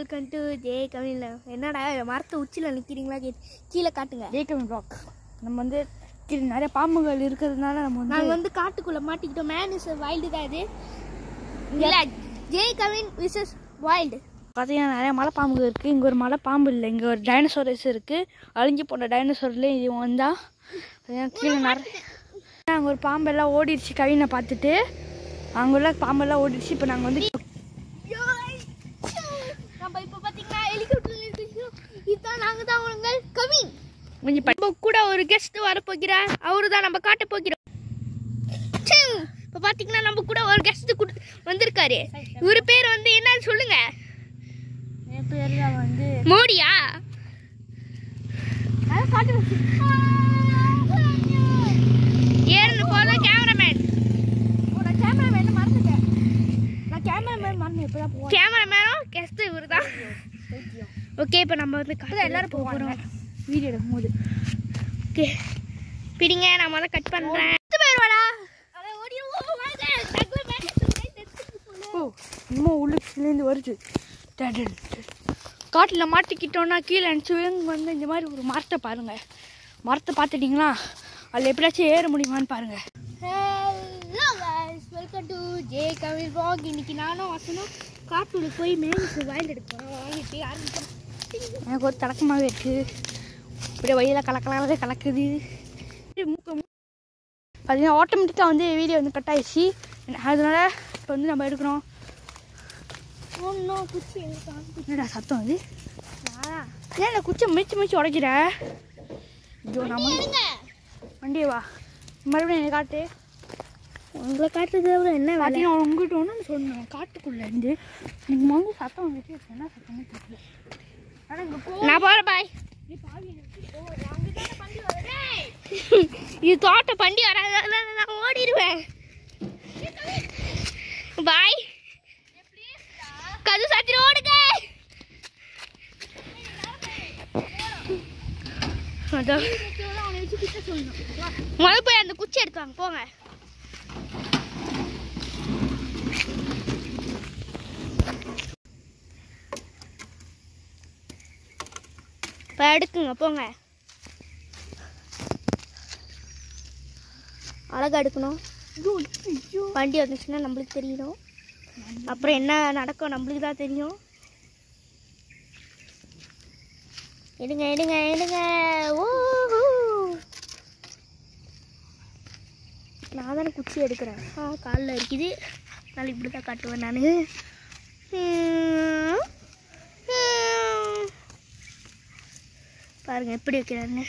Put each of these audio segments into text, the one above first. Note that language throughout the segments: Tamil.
வெல்கம் டு ஜே கவினில் என்னடா மரத்து உச்சியில் நிற்கிறீங்களா கீழே காட்டுங்க. ஜேகவி பிளாக் நம்ம வந்து கீழே நிறைய பாம்புகள் இருக்கிறதுனால நம்ம வந்து நாங்கள் வந்து காட்டுக்குள்ளே மாட்டிக்கிட்டோம். மேன் இஸ் வைல்டு தான் இது. இல்லை ஜே கவின் விசஸ் வைல்டு பார்த்தீங்கன்னா நிறைய மலை பாம்புகள் இருக்குது இங்கே ஒரு மலை பாம்பு இல்லை. இங்கே ஒரு டைனோசரஸ் இருக்குது அழிஞ்சு போன டைனோசரில் இது வந்தால் பார்த்தீங்கன்னா கீழே நிறைய அங்கே ஒரு பாம்பெல்லாம் ஓடிடுச்சு கவினை பார்த்துட்டு. அங்கே உள்ள பாம்பெல்லாம் ஓடிடுச்சு. இப்போ நாங்கள் வந்து நம்ம இப்போ பார்த்தீங்கன்னா ஹெலிகாப்டர்ல இருக்கோம் இதுதான் நாங்கள் தான் உங்கள் கவின் கொஞ்சம் ப- நம்ம கூட ஒரு கெஸ்ட் வரப்போகிறார் அவரு தான் நம்ம காட்ட போகிறோம். இப்போ பார்த்தீங்கன்னா நம்ம கூட ஒரு கெஸ்ட் வந்திருக்காரு. இவர் பேர் வந்து என்னன்னு சொல்லுங்க. மோடியா? ஏறுன்னு போல கேமராமேன் கேமராமேன் மறந்துட்டேன். நான் கேமராமேன் மறந்து எப்போ தான் கேமராமேனும் கெஸ்ட் இவர் தான் ஓகே இப்போ நம்ம வந்து எல்லாரும் போவாங்க. வீடியோ எடுக்கும்போது. ஓகே. பிடிங்க நான் முதல்ல கட் பண்ணுறேன் போயிடுவாடா ஓ இன்னும் உள்ளுக்குலேருந்து வருது. காட்டில் மாட்டிக்கிட்டோன்னா கீழே அனுப்பிச்சு வந்து இந்த மாதிரி ஒரு மரத்தை பாருங்க. மரத்தை பார்த்துட்டிங்களா? அதில் எப்படியாச்சும் ஏற முடியுமான்னு பாருங்க. Hello guys welcome to J vlog. இன்னைக்கு நானும் வசனும் காட்டுல போய் வாயில் எடுக்க போகிறோம் வாங்கிட்டு ஆரம்பிக்கிறோம் எனக்கு ஒரு தடக்கமாகவே இருக்குது இப்படியே வழியில் கலக்கலாகவே கலக்குது. மூக்க பார்த்தீங்கன்னா ஆட்டோமேட்டிக்காக வந்து வீடியோ வந்து கட் ஆயிடுச்சு. அதனால இப்போ வந்து நம்ம எடுக்கிறோம். என்னடா சத்தம் அது? ஏன் குச்சை மிச்சு மிச்சு உடைக்கிற? ஐயோ நம்ம வண்டியை வா. மறுபடியும் என்னை காட்டு. உங்களை காட்டுறது அப்புறம் என்ன வேலை? உங்ககிட்ட ஒன்று சொன்னேன். காட்டுக்குள்ளே இருந்து. நீங்கள் வந்து சத்தம் வந்துட்டு. என்ன சத்தம்னு தெரியல. நான் போகிறேன் பாய் இது தோட்ட பண்டி வராது. நான் ஓடிடுவேன் பாய். கது சாத்திர ஓடுங்க. அதான். முதல் போய் அந்த குச்சி எடுத்தாங்க போங்க. எடுக்குங்க போங்க. அழகா எடுக்கணும். வண்டி வந்துச்சுன்னா நம்மளுக்கு தெரியணும் அப்புறம் என்ன நடக்கும் நம்மளுக்கு தான் தெரியும். எடுங்க எடுங்க எடுங்க. ஓ நான் தானே குச்சி எடுக்கிறேன். ஆ காலில் இருக்குது நாளைக்கு இப்படி தான் காட்டுவேன் நான். பாருங்கள் எப்படி வைக்கிறாருன்னு.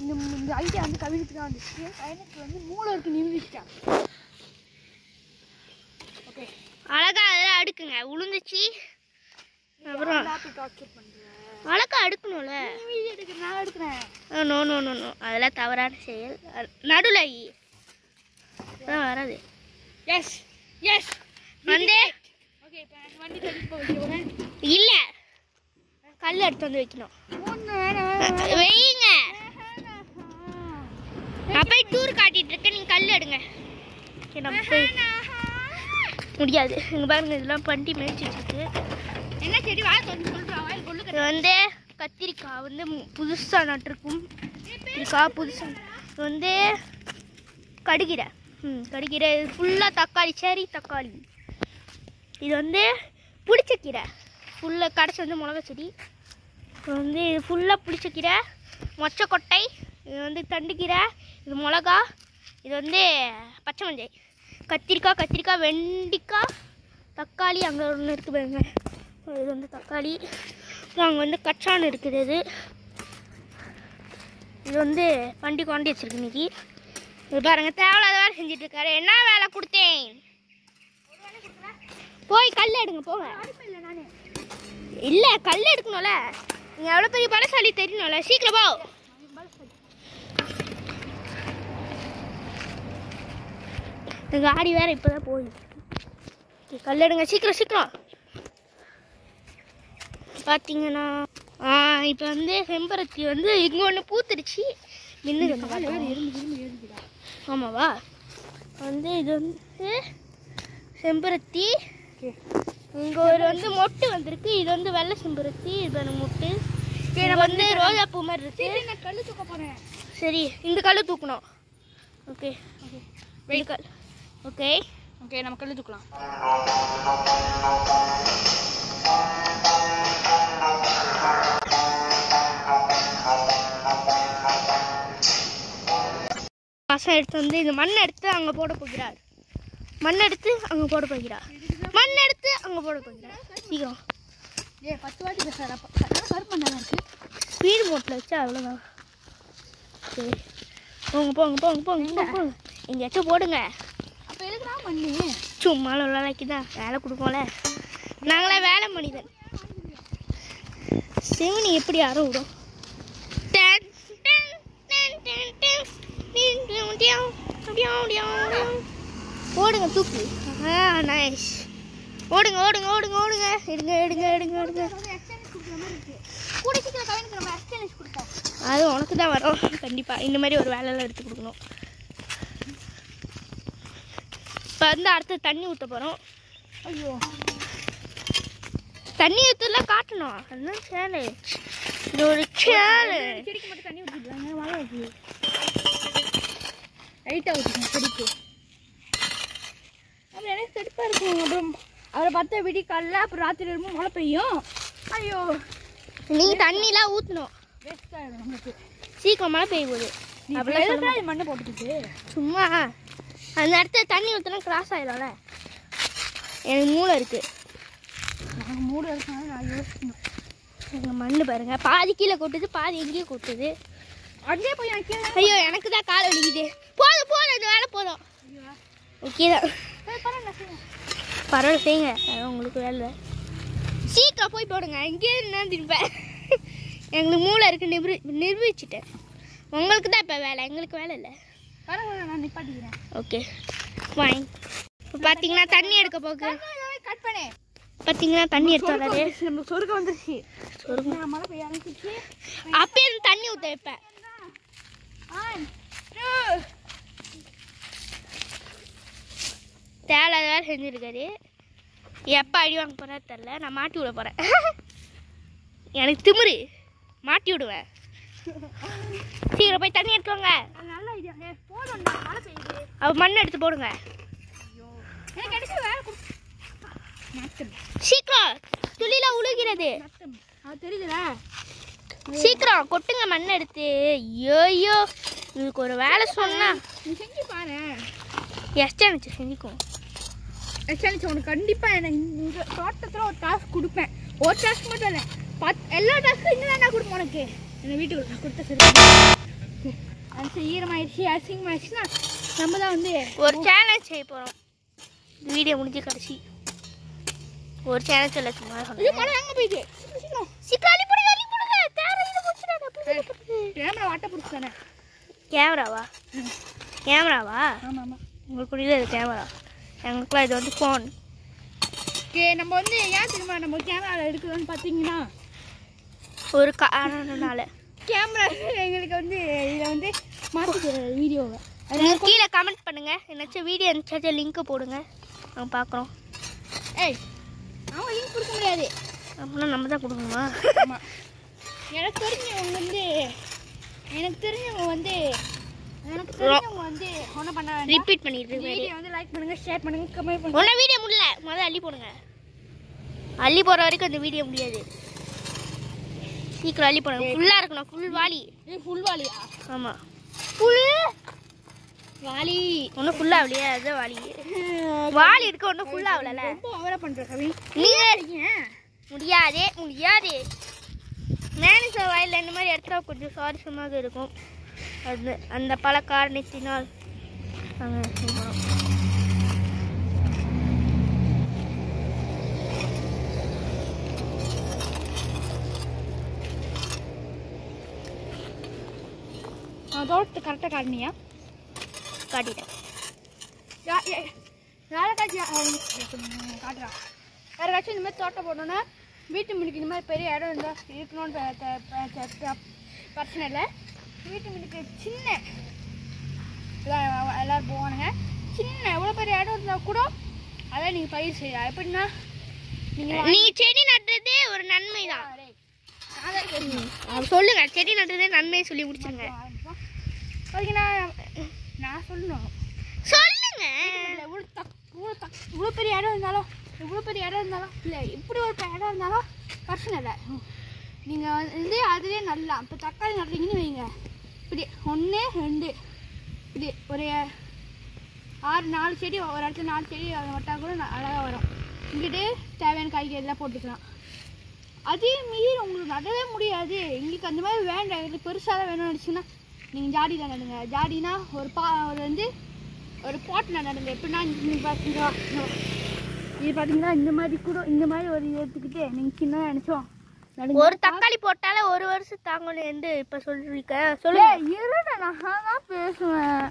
இந்த இந்த ஐடியா வந்து கவிதைக்கு தான் வந்துச்சு எனக்கு வந்து மூளை இருக்கு நிமிதிச்சிட்டேன் ஓகே. அழகா அதெல்லாம் அடுக்குங்க. உளுந்துச்சு. அப்புறம் அடுக்கணும்ல? நான் எடுக்கிறேன். நோ நோ நோ நோ அதெல்லாம் தவறான செயல். நடுவில் அதான் வராது. எஸ் எஸ் வந்து. ஓகே இல்லை. கல் எடுத்து வந்து வைக்கணும். நான் போய் டூர் காட்டிட்டு இருக்கேன். நீங்கள் கல் எடுங்க. நம்ம போய் முடியாது. இங்கே பாருங்க இதெல்லாம் பண்டி மேய்ச்சி வச்சிருக்கு என்ன செடி வா சொல்லி இது வந்து கத்திரிக்காய். வந்து புதுசாக நட்டிருக்கும். கத்திரிக்காய் புதுசாக இது வந்து கடுகீரை ம் கடுகீரை இது ஃபுல்லாக தக்காளி சரி தக்காளி. இது வந்து புளிச்சக்கீரை. ஃபுல்லாக கடைசி வந்து மிளகா செடி. இது வந்து இது ஃபுல்லாக புளிச்சக்கீரை. மொச்சக்கொட்டை. இது வந்து தண்டுக்கீரை. இது மிளகா. இது வந்து பச்சை மஞ்சள் கத்திரிக்காய் கத்திரிக்காய் வெண்டிக்காய் தக்காளி அங்கே ஒன்று இருக்குது பாருங்க. இது வந்து தக்காளி. அப்புறம் அங்கே வந்து கச்சான் இருக்குது இது. இது வந்து வண்டி கொண்டு வச்சிருக்கு இன்னைக்கு. இது பாருங்கள் தேவையில்லாத வேலை செஞ்சுட்டு இருக்காரு. என்ன வேலை கொடுத்தேன்? போய் கல் எடுங்க போங்க. இல்லை கல் எடுக்கணும்ல. நீங்கள் எவ்வளோ பெரிய பலசாலி தெரியணும்ல. சீக்கிரம் போ. இந்த காடி வேற இப்போதான் போயிருக்கு கல் எடுங்க சீக்கிரம் சீக்கிரம். பார்த்தீங்கன்னா இப்போ வந்து செம்பருத்தி வந்து இங்கே ஒன்று பூத்துருச்சு மின்னு ஆமாவா? வந்து இது வந்து செம்பருத்தி. இங்கே ஒரு வந்து மொட்டு வந்திருக்கு. இது வந்து வெள்ளை செம்பருத்தி. இது வந்து மொட்டு. இது வந்து ரோஜா பூ மாதிரி இருக்கு. நான் கல்லு தூக்க போறேன். சரி இந்த கல்லு தூக்கணும். ஓகே. கல். ஓகே. ஓகே நம்ம கல்லு தூக்கலாம். பசம் எடுத்து வந்து இந்த மண் எடுத்து அங்கே போட போகிறார். மண் எடுத்து அங்கே போட போகிறார். மண் எடுத்து அங்கே போட போகிறார். சீக்கிரம். ஏ பத்து வாட்டி பேசுறா கருப்பு நல்லா இருக்கு? ஸ்பீடு மோட்டில் வச்சு அவ்வளோதான் சரி. போங்க போங்க போங்க போங்க போங்க போங்க. எங்கேயாச்சும் போடுங்க. அப்ப எதுக்குடா மண்ணு? சும்மா விளையாக்கி தான் வேலை கொடுப்போம்ல நாங்களே வேலை மனிதன். சிவனி எப்படி யாரும் விடும் ஓடுங்க தூக்கு. நைஸ் ஓடுங்க ஓடுங்க ஓடுங்க ஓடுங்க. எடுங்க எடுங்க எடுங்க எடுங்க. அது உனக்கு தான் வரும். கண்டிப்பாக இந்த மாதிரி ஒரு வேலையெல்லாம் எடுத்து கொடுக்கணும். இப்போ வந்து அடுத்து தண்ணி ஊற்ற போகிறோம் ஐயோ. தண்ணி ஊற்றலாம் காட்டணும். அதுதான் சேலஞ்ச் இது ஒரு சேலஞ்ச் செடிக்கு மட்டும் தண்ணி ஊற்றிடுவாங்க மழை லைட்டாக ஊற்றிக்கணும் செடிக்கு அப்புறம் எனக்கு செடிப்பாக இருக்கும்? அப்புறம் அவரை பார்த்தா விடி காலைல அப்புறம் ராத்திரி இருக்கும் மழை பெய்யும். ஐயோ. நீங்கள் தண்ணிலாம் ஊற்றணும் வேஸ்ட் ஆகிடும் நம்மளுக்கு சீக்கிரம் மழை பெய்ய போகுது. நீ அப்படிலாம் மண்ணை போட்டுக்கிட்டு. சும்மா. அந்த இடத்துல தண்ணி ஊற்றினா கிராஸ் ஆகிடும்ல எனக்கு மூளை இருக்குது நாங்கள் மூடு இருக்கனால நான் யோசிக்கணும். எங்கள் மண்ணு பாருங்க. பாதி கீழே கொட்டுது பாதி எங்கேயும் கொட்டுது. அங்கேயே போய் ஐயோ எனக்கு தான் கால் வலிக்குது. போதும் போதும் இந்த வேலை போதும். ஓகே தான். பரவாயில்ல செய்யுங்க. அதான் உங்களுக்கு வேலை சீக்கிரம் போய் போடுங்க. இங்கே நான் திருப்பேன் எங்களுக்கு மூளை இருக்கு நிரூ நிரூபிச்சிட்டேன். உங்களுக்கு தான் இப்போ வேலை. எங்களுக்கு வேலை இல்லை. பரவாயில்ல நான் நிப்பாட்டிக்கிறேன். ஓகே. ஃபைன் இப்போ பார்த்தீங்கன்னா தண்ணி எடுக்க போக்கு கட் பண்ணு. பார்த்தீங்கன்னா தண்ணி எடுத்து வராது நம்ம சொருக்க வந்துருச்சு. சொருக்கம். மழை பெய்ய ஆரம்பிச்சிச்சு அப்பயே இருந்து தண்ணி ஊற்ற வைப்பேன். டூ தேவையில்லாத வேலை செஞ்சுருக்காரு. எப்போ அடி வாங்க போகிறா தெரில நான் மாட்டி விட போகிறேன் எனக்கு திமிரு. மாட்டி விடுவேன். சீக்கிரம் போய் தண்ணி எடுத்து வாங்க அது நல்ல ஐடியா போதும் மழை பெய்யுது அவ மண் எடுத்து போடுங்க. சீக்கிரம். துளிலாம் உழுகிறது. தெரியுதுல? சீக்கிரம். கொட்டுங்க மண் எடுத்து. ஐயோ இதுக்கு ஒரு வேலை சொன்னா. செஞ்சு பாரு. எஸ்டானிச்சு செஞ்சுக்கும் எக்ஸாலிச்சு உனக்கு கண்டிப்பாக எனக்கு இந்த தோட்டத்தில் ஒரு டாஸ்க் கொடுப்பேன். ஒரு டாஸ்க் மட்டும் இல்லை. பத் எல்லா டாஸ்க்கும் இங்கே தான் கொடுப்பேன் உனக்கு. எங்கள் வீட்டுக்கு நான் கொடுத்த சரி அது ஈரமாயிடுச்சு அசிங்கமாயிடுச்சுன்னா நம்ம தான் வந்து ஒரு சேலஞ்ச் செய்ய போகிறோம் வீடியோ முடிஞ்சு கடைசி. ஒரு சேலஞ்ச் இல்லை சும்மா சீக்கிரம் சீக்கிரம். அள்ளி போடுங்க அள்ளி போடுங்க போச்சுடா கேமரா வாட்ட பிடிச்சி தானே? கேமராவா கேமராவா ஆமாம் ஆமாம் உங்களுக்கு இது கேமரா எங்களுக்குலாம் இது வந்து ஃபோன் ஓகே நம்ம வந்து ஏன் தெரியுமா நம்ம கேமராவில் எடுக்கிறோம்னு பார்த்தீங்கன்னா? ஒரு காரணனால கேமரா எங்களுக்கு வந்து இதில் வந்து மாற்றிக்கிற வீடியோவை கீழே கமெண்ட் பண்ணுங்க. என்னாச்சும் வீடியோ இருந்துச்சாச்சும் லிங்க் போடுங்க. நாங்கள் பார்க்குறோம். ஏய் அவங்க லிங்க் கொடுக்க முடியாது. அப்படின்னா நம்ம தான் கொடுக்கணுமா? ஆமாம் எனக்கு தெரிஞ்சவங்க வந்து எனக்கு தெரிஞ்சவங்க வந்து ரிப்பீட் பண்ணிட்டு வீடியோ வந்து லைக் பண்ணுங்க ஷேர் பண்ணுங்க கமெண்ட் பண்ணுங்க. வீடியோ முடியல. முதல்ல அள்ளி போடுங்க. அள்ளி போகிற வரைக்கும் இந்த வீடியோ முடியாது. சீக்கிரம் அள்ளி போடுங்க. ஃபுல்லாக இருக்கணும். ஃபுல் வாலி. ஃபுல் வாலியா? ஃபுல் வாலி. ஒன்றும் ஃபுல்லாக ஆகலையே. அதுதான் வாலி. வாலி இருக்க ஒன்றும் ஃபுல்லாக ஆகல ரொம்ப பண்ற கவி. முடியாதே முடியாது. மேனேஜர் வாயில் இந்த மாதிரி இடத்துல கொஞ்சம் சுவாரஸ்யமாக இருக்கும். அது அந்த பல காரணத்தினால் நாங்கள் செய்கிறோம் தோட்டத்தை கரெக்டாக காட்டினியா? காட்டிட்டேன். யாருக்காச்சும் காட்டுறா. யாருக்காச்சும் இந்த மாதிரி தோட்டம் போடணும்னா வீட்டு முன்னுக்கு இந்த மாதிரி பெரிய இடம் இருந்தால் இருக்கணும்னு பிரச்சனை இல்லை. வீட்டு முன்னுக்கு சின்ன எல்லாரும் போவானுங்க. சின்ன எவ்வளோ பெரிய இடம் இருந்தால் கூட அதான் நீங்கள் பயிர் செய்யலாம் எப்படின்னா நீங்கள் நீ செடி நட்டுறதே ஒரு நன்மை தான் சொல்லுங்க செடி நட்டுறதே நன்மை சொல்லி முடிச்சுங்க பார்த்தீங்கன்னா நான் சொல்லணும். சொல்லுங்க. இவ்வளோ தக் இவ்வளோ தக் இவ்வளோ பெரிய இடம் இருந்தாலும் இவ்வளோ பெரிய இடம் இருந்தாலும் இல்லை இப்படி ஒரு இடம் இருந்தாலும் பிரச்சனை இல்லை. நீங்கள் வந்து அதுலேயே நல்லா இப்போ தக்காளி நடுறீங்கன்னு வைங்க. இப்படி ஒன்று ரெண்டு. இப்படி ஒரு ஆறு நாலு செடி ஒரு இடத்துல நாலு செடி அதை நட்டால் கூட அழகாக வரும். இங்கிட்டு தேவையான காய்கறி போட்டுக்கலாம். அதே மீறி உங்களுக்கு நடவே முடியாது. எங்களுக்கு அந்த மாதிரி வேண்டாம். எங்களுக்கு பெருசாக தான் வேணும்னு நினச்சிங்கன்னா நீங்கள் ஜாடியில் நடுங்க. ஜாடினா ஒரு பா ஒரு வந்து ஒரு பாட்டில் நடுங்க. எப்படின்னா நீங்கள் பார்த்தீங்களா இது பார்த்தீங்கன்னா இந்த மாதிரி கூட இந்த மாதிரி ஒரு இது எடுத்துக்கிட்டு நீங்கள் சின்னதாக நினச்சோம். ஒரு தக்காளி போட்டாலே ஒரு வருஷம் தாங்கணும் என்று இப்ப சொல்லிருக்க சொல்லுங்க. ஏய், இருடா நான் தான் பேசுவேன்.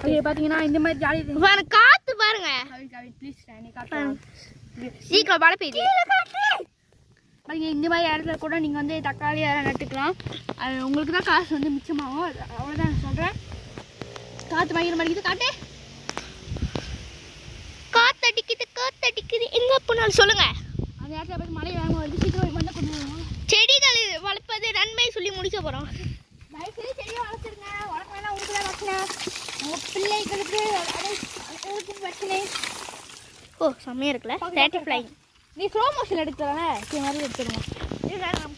ஓகே பார்த்தீங்கன்னா இந்த மாதிரி ஜாடி பாருங்க, காத்து பாருங்க. கவி கவி ப்ளீஸ் நீ காட்டு சீக்கிரம் மழை பெய்யுது. பாருங்க இந்த மாதிரி இடத்துல கூட நீங்கள் வந்து தக்காளி நட்டுக்கலாம். அது உங்களுக்கு தான் காசு வந்து மிச்சமாகும். அவ்வளோதான் நான் சொல்கிறேன் காற்று பயங்கர மடிக்குது காட்டு. காத்தடிக்குது காத்தடிக்குது. எங்க போனாலும் சொல்லுங்க. அந்த இடத்துல பார்த்து மழை வேகமாக வந்து சீக்கிரம் வந்து கொண்டு வருவோம் செடிகள் வளர்ப்பது நன்மை சொல்லி முடிக்க போறோம். தயவுசெய்து செடியை வளர்த்துருங்க. வளர்க்க வேணாம் உங்களுக்கு தான் பிரச்சனை உங்கள் பிள்ளைகளுக்கு அதுக்கு பிரச்சனை. ஓ செம்மையா இருக்குல்ல. தேர்ட்டி ஃப்ளைங் நீ ஸ்லோ மோஷன் எடுத்துறல சரி மாதிரி எடுத்துருவோம்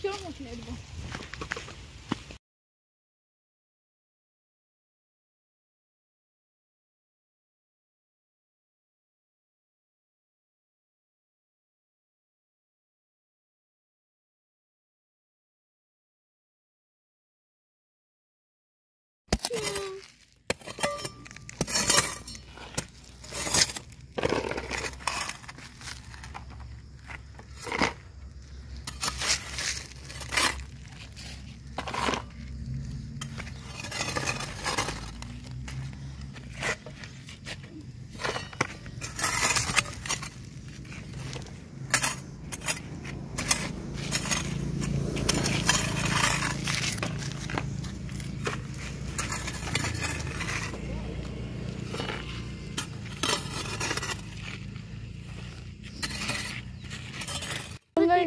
ஸ்லோ மோஷன் எடுப்போம்.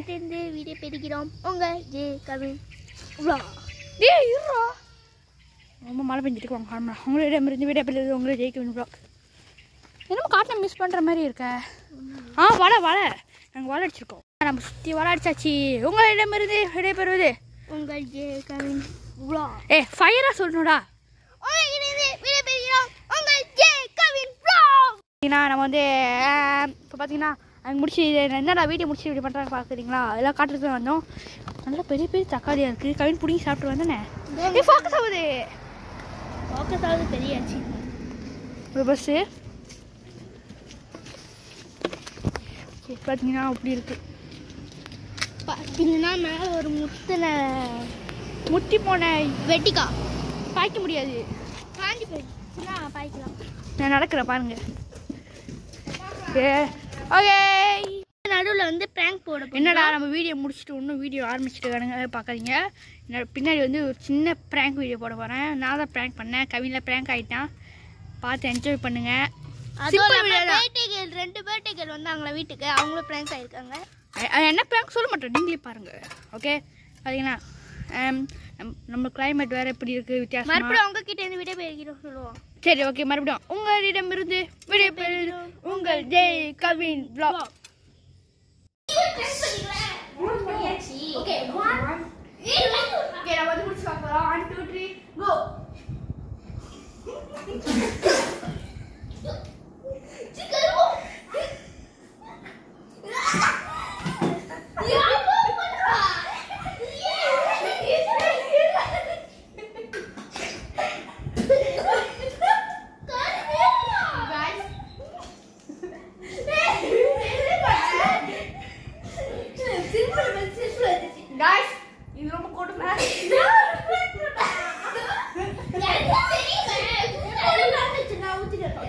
உங்கள்கிட்ட வீடியோ பெறுகிறோம். உங்க ஜே கவின் டேய் இருடா. ரொம்ப மழை பெஞ்சிட்டு வாங்க கிளம்பலாம் உங்களிடமிருந்து விட பெறுவது உங்களை ஜெயிக்க ப்ளாக் என்னமோ காட்டில் மிஸ் பண்ணுற மாதிரி இருக்க. ஆ வலை வலை. நாங்கள் வலை அடிச்சிருக்கோம். நம்ம சுற்றி வலை அடிச்சாச்சு. உங்களிடமிருந்து விடைபெறுவது உங்கள் ஜே கவின் ஏ ஃபயராக சொல்லணும்டா. உங்களிடமிருந்து வீடியோ பெறுகிறோம். உங்கள் ஜே கவின் நம்ம வந்து இப்போ பார்த்தீங்கன்னா அங்கே முடிச்சு என்னடா வீடியோ முடிச்சு இப்படி பண்ணுறாங்க பார்க்குறீங்களா அதெல்லாம் காட்டுறதுக்கு வந்தோம். நல்லா பெரிய பெரிய தக்காளியாக இருக்குது கவின் பிடிங்கி சாப்பிட்டு வந்தேனே. ஏ ஃபோக்கஸ் ஆகுது. ஃபோக்கஸ் ஆகுது பெரியாச்சு ஒரு பஸ்ஸு பார்த்தீங்கன்னா அப்படி இருக்குது பார்த்தீங்கன்னா மேலே ஒரு முத்தின முத்தி போன வெட்டிக்கா. பாய்க்க முடியாது. காஞ்சி போயிடுச்சுன்னா பாய்க்கலாம். நான் நடக்கிறேன் பாருங்க. ஓகே. நடுவில் வந்து ப்ராங்க் போட. என்னடா நம்ம வீடியோ முடிச்சுட்டு இன்னும் வீடியோ ஆரம்பிச்சுட்டு கிடங்க பார்க்காதீங்க என்னோட பின்னாடி வந்து ஒரு சின்ன ப்ராங்க் வீடியோ போட போகிறேன் நான் தான் ப்ராங்க் பண்ணேன். கவினில் ப்ராங்க் ஆகிட்டான் பார்த்து என்ஜாய் பண்ணுங்க. அதுவும் Simple இல்லாம video தான். பேட்டைகள் ரெண்டு பேட்டைகள் வந்தாங்களா வீட்டுக்கு அவங்களும் ப்ராங்க் அது என்ன ப்ராங்க் சொல்ல மாட்டேன். நீங்களே பாருங்க. ஓகே பார்த்தீங்கன்னா நம்ம climate வேறு எப்படி இருக்குது வித்தியாசமா. மறுபடியும் அவங்க கிட்ட இருந்து விட போயிருக்கிறோம் சொல்லுவோம். சரி ஓகே மறுபடியும். உங்களிடமிருந்து விடைபெறுவது உங்கள் Jai Kavin vlog. Okay okay நம்ம வந்து முடிச்சு one two three go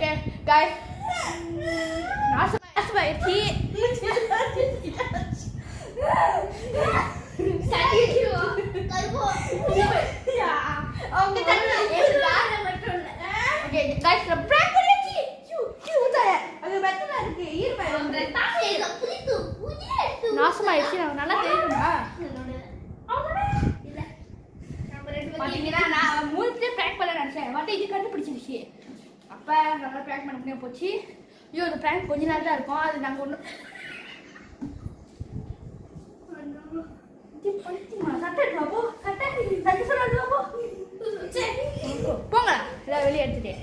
Okay, guys. That's my, that's my teeth. Thank you. Yeah. Okay, that's Okay, guys, the break. நாசமாயிடுச்சு நான் நல்லா தெரியுமா பாத்தீங்கன்னா நான் மூணு பிராங்க் பண்ண நினைச்சேன் வந்து இது கண்டுபிடிச்சிருச்சு அப்ப நல்லா பிராங்க் பண்ண முடியாம போச்சு ஐயோ இந்த பிராங்க் கொஞ்ச நேரம் தான் இருக்கும் அது நாங்க ஒண்ணு இது பைத்தியமா? சட்டை எடுத்து வா, போ. சட்டை, சட்டை சொல்ல வந்து வா, போ. போங்க எல்லாம் வெளியே எடுத்துட்டேன்